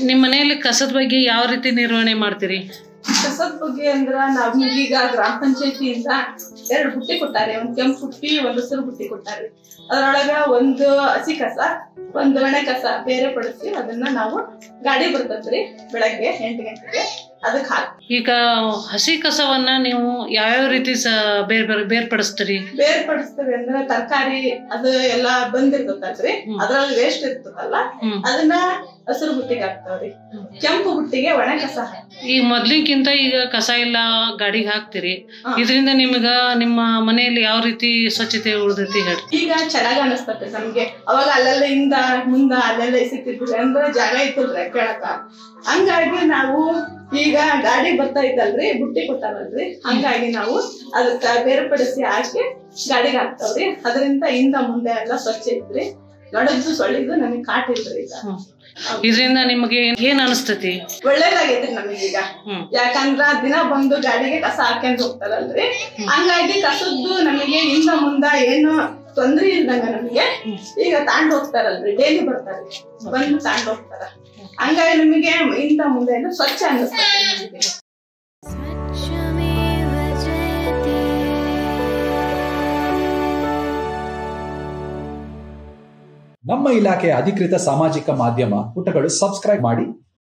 ನಿಮ್ಮ ಮನೆಯಲ್ಲಿ ಕಸದ ಬಗ್ಗೆ ಯಾವ ರೀತಿ ನಿರ್ವಹಣೆ ಮಾಡ್ತೀರಿ? ಕಸದ ಬಗ್ಗೆ ಅಂದ್ರ ನಮಗೀಗ ಗ್ರಾಮ ಪಂಚಾಯತಿಯಿಂದ ಎರಡು ಬುಟ್ಟಿ ಕೊಟ್ಟಾರೆ. ಒಂದ್ ಕೆಂಪು ಬುಟ್ಟಿ ಒಂದ್ ಹಸಿರು ಬುಟ್ಟಿ ಕೊಟ್ಟಾರೆ. ಅದ್ರೊಳಗ ಒಂದು ಹಸಿ ಕಸ ಒಂದು ಒಣ ಕಸ ಬೇರೆ ಪಡಿಸಿ ಅದನ್ನ ನಾವು ಗಾಡಿ ಬರ್ತದ್ರಿ ಬೆಳಗ್ಗೆ ಎಂಟು ಗಂಟೆಗೆ ಅದಕ್ಕೆ ಹಾಕಿ ಈಗ ಹಸಿ ಕಸವನ್ನ ನೀವು ಯಾವ್ಯಾವ ರೀತಿ ಸ ಬೇರೆ ಬೇರೆ ಬೇರ್ಪಡಿಸ್ತೀರಿ? ಬೇರ್ಪಡಿಸ್ತೀವಿ ಅಂದ್ರೆ ತರಕಾರಿ ಅದು ಎಲ್ಲಾ ಬಂದಿರ್ತದಲ್ರಿ ಹ್ಮ್. ಅದ್ರಲ್ಲಿ ವೇಸ್ಟ್ ಇರ್ತದಲ್ಲ. ಅದನ್ನ ಹಸಿರು ಬುಟ್ಟಿಗೆ ಹಾಕ್ತಾವ್ರಿ. ಕೆಂಪು ಬುಟ್ಟಿಗೆ ಒಣ ಕಸ. ಈ ಮೊದ್ಲಿಕ್ಕಿಂತ ಈಗ ಕಸ ಇಲ್ಲ ಗಾಡಿಗೆ ಹಾಕ್ತಿರಿ. ಇದರಿಂದ ನಿಮ್ಗ ನಿಮ್ಮ ಮನೆಯಲ್ಲಿ ಯಾವ ರೀತಿ ಸ್ವಚ್ಛತೆ ಉಳಿದೈತಿ ಹೇಳಿ. ಈಗ ಚೆನ್ನಾಗ್ ಅನಸ್ತತೆ ನಮ್ಗೆ. ಅವಾಗ ಅಲ್ಲೆಲ್ಲ ಹಿಂದ ಮುಂದ ಅಲ್ಲೆಲ್ಲ ಇಸಿತಿದ್ರು ಅಂದ್ರೆ ಜಾಗ ಇತ್ತಲ್ರಿ ಕೇಳಕ ಹಂಗಾಗಿ ನಾವು ಈಗ ಗಾಡಿ ಬರ್ತಾ ಇತ್ತಲ್ರಿ ಬುಟ್ಟಿ ಕೊಟ್ಟಾರಲ್ರಿ. ಹಂಗಾಗಿ ನಾವು ಅದಕ್ಕ ಬೇರ್ಪಡಿಸಿ ಹಾಕಿ ಗಾಡಿಗೆ ಹಾಕ್ತಾವ್ರಿ. ಅದರಿಂದ ಇಂದ ಮುಂದೆ ಎಲ್ಲ ಸ್ವಚ್ಛ ಐತ್ರಿ ನಡದ್ದು ಸೊಳ್ಳಿದ್ದು ನನಗೆ ಕಾಟಿಲ್ರಿ ಈಗ. ಇದರಿಂದ ನಿಮಗೆ ಏನ್ ಅನಿಸ್ತತಿ? ಒಳ್ಳೇದಾಗೈತ್ರಿ ನಮಗೀಗ ಈಗ. ಯಾಕಂದ್ರ ದಿನ ಬಂದು ಗಾಡಿಗೆ ಕಸ ಹಾಕೊಂಡ್ ಹೋಗ್ತಾರಲ್ರಿ? ಹಂಗಾಗಿ ಕಸದ್ದು ನಮಗೆ ಇಂದ ಮುಂದ ಏನು ತೊಂದ್ರೆ ಇಲ್ದಂಗ ನಮಗೆ ಈಗ ತಾಂಡ್ ಹೋಗ್ತಾರಲ್ರಿ ಡೈಲಿ ಬರ್ತಾರೆ. ಬಂದು ತಾಂಡ್ ಹೋಗ್ತಾರ. ಹಂಗಾಗಿ ನಮಗೆ ಇಂದ ಮುಂದೆ ಏನು ಸ್ವಚ್ಛ ಅನ್ನಿಸ್ತದೆ ನಮ್ಮ ಇಲಾಖೆಯ ಅಧಿಕೃತ ಸಾಮಾಜಿಕ ಮಾಧ್ಯಮ ಪುಟಗಳು ಸಬ್ಸ್ಕ್ರೈಬ್ ಮಾಡಿ.